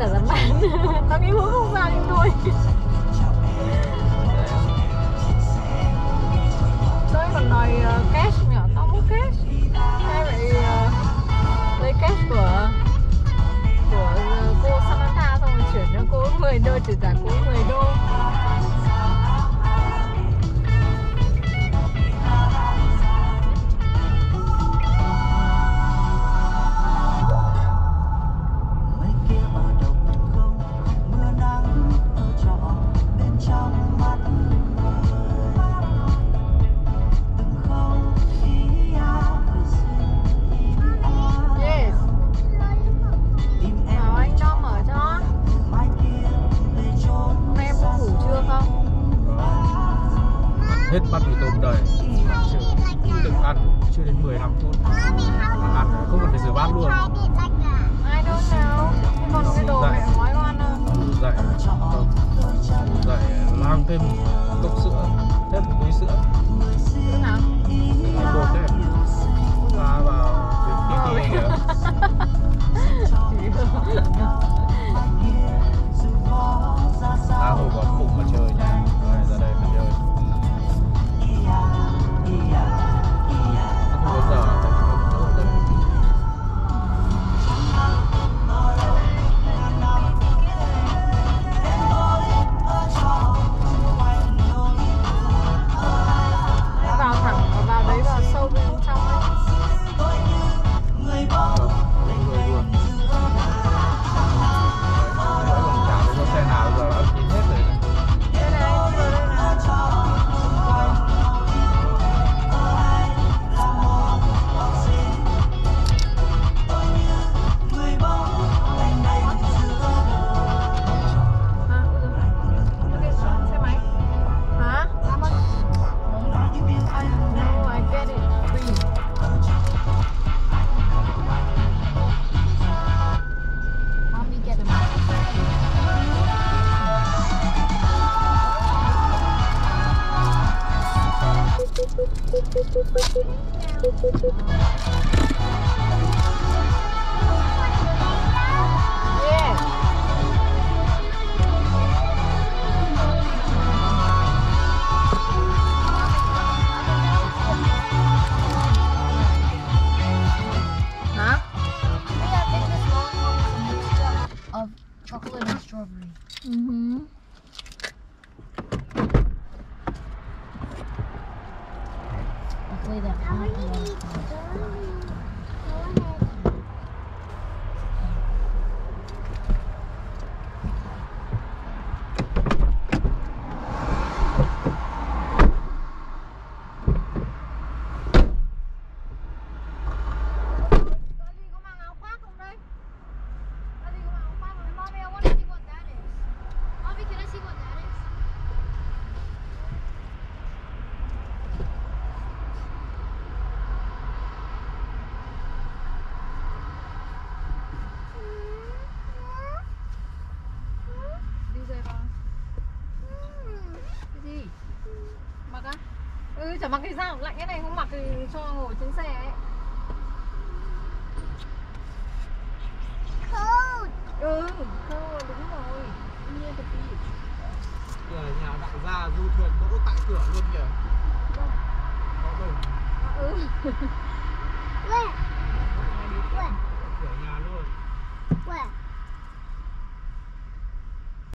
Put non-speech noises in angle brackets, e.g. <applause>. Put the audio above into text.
chả dám bán. <laughs> Tao nghĩ muốn không ra nhưng thôi. Tôi còn đòi ờ, cash nữa tao muốn cash. Hay lại uh, lấy cash của của ờ, cô Samantha xong rồi chuyển cho cô 10 đô chỉ trả cô 10 đô. chưa đến 10 năm thôi. Ăn không cần phải rửa bát luôn. I don't know. Còn cái đồ mẹ nói ngon hơn. Dạy. Ờ. Dạy. Lang thêm chứ chẳng mặc cái sao lạnh cái này không mặc thì cho ngồi trên xe ấy Cold. Ừ, cold, đúng rồi. Near the beach. Giờ nhà đại gia du thuyền đỗ tại cửa luôn kìa. Vâng. Có ờ, ừ. <laughs>